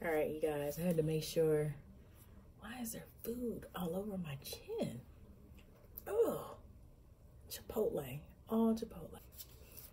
All right, you guys, I had to make sure. Why is there food all over my chin? Oh, Chipotle, all Chipotle.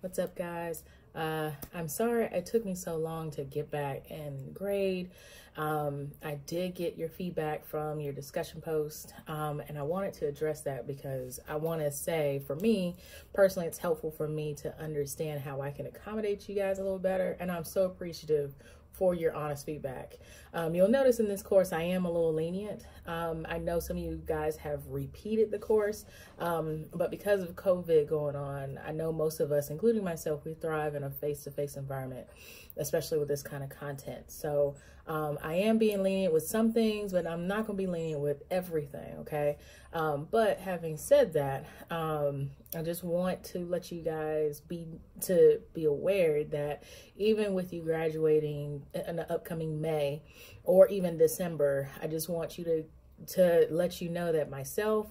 What's up, guys? Uh, I'm sorry it took me so long to get back and grade. Um, I did get your feedback from your discussion post, um, and I wanted to address that because I want to say, for me personally, it's helpful for me to understand how I can accommodate you guys a little better, and I'm so appreciative for your honest feedback. Um, you'll notice in this course, I am a little lenient. Um, I know some of you guys have repeated the course, um, but because of COVID going on, I know most of us, including myself, we thrive in a face-to-face -face environment, especially with this kind of content. So um, I am being lenient with some things, but I'm not going to be lenient with everything, okay? Um, but having said that, um, I just want to let you guys be to be aware that even with you graduating in the upcoming May or even December, I just want you to to let you know that myself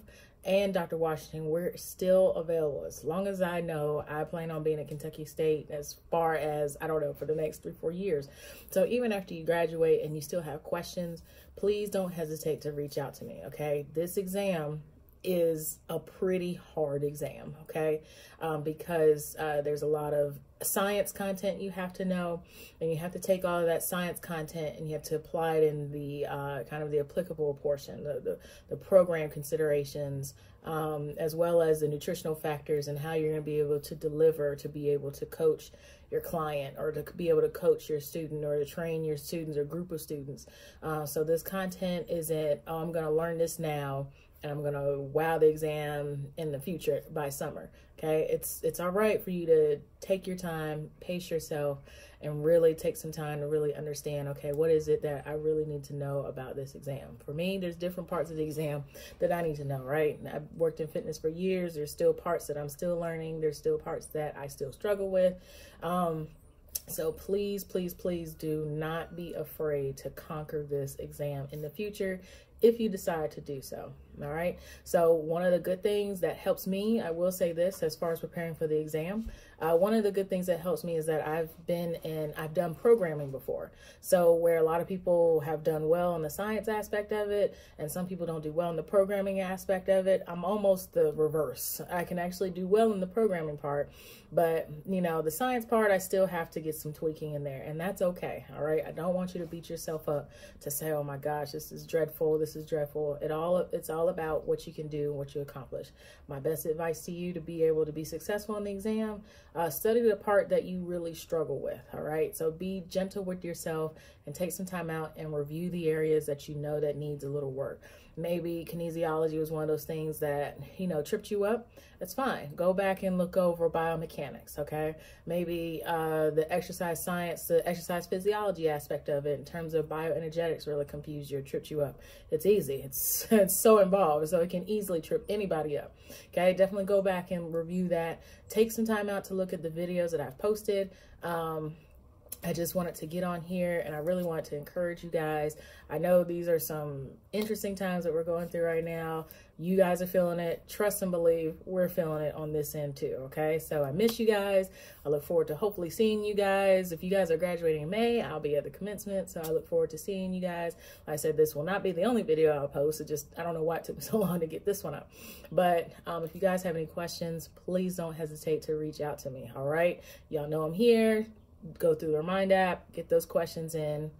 and Dr. Washington, we're still available. As long as I know, I plan on being at Kentucky State as far as, I don't know, for the next three, four years. So even after you graduate and you still have questions, please don't hesitate to reach out to me, okay? This exam is a pretty hard exam, okay? Um, because uh, there's a lot of science content you have to know, and you have to take all of that science content and you have to apply it in the uh, kind of the applicable portion, the, the, the program considerations, um, as well as the nutritional factors and how you're going to be able to deliver to be able to coach your client or to be able to coach your student or to train your students or group of students. Uh, so this content isn't, oh, I'm going to learn this now and I'm going to wow the exam in the future by summer. Okay. It's, it's all right for you to take your time, pace yourself and really take some time to really understand, okay, what is it that I really need to know about this exam? For me, there's different parts of the exam that I need to know, right? I've worked in fitness for years. There's still parts that I'm still learning. There's still parts that I still struggle with. Um, so please, please, please do not be afraid to conquer this exam in the future if you decide to do so. All right. So one of the good things that helps me, I will say this as far as preparing for the exam, uh, one of the good things that helps me is that I've been in, I've done programming before. So where a lot of people have done well in the science aspect of it, and some people don't do well in the programming aspect of it, I'm almost the reverse. I can actually do well in the programming part, but you know, the science part, I still have to get some tweaking in there and that's okay. All right. I don't want you to beat yourself up to say, oh my gosh, this is dreadful. This is dreadful. It all, it's all about what you can do and what you accomplish. My best advice to you to be able to be successful in the exam, uh, study the part that you really struggle with. All right. So be gentle with yourself and take some time out and review the areas that you know that needs a little work. Maybe kinesiology was one of those things that, you know, tripped you up. That's fine. Go back and look over biomechanics, okay? Maybe uh, the exercise science, the exercise physiology aspect of it in terms of bioenergetics really confused you or tripped you up. It's easy. It's, it's so involved, so it can easily trip anybody up, okay? Definitely go back and review that. Take some time out to look at the videos that I've posted. Um, I just wanted to get on here and I really wanted to encourage you guys. I know these are some interesting times that we're going through right now. You guys are feeling it. Trust and believe we're feeling it on this end too, okay? So I miss you guys. I look forward to hopefully seeing you guys. If you guys are graduating in May, I'll be at the commencement, so I look forward to seeing you guys. Like I said, this will not be the only video I'll post. It just, I don't know why it took so long to get this one up. But um, if you guys have any questions, please don't hesitate to reach out to me, all right? Y'all know I'm here go through the Remind app, get those questions in,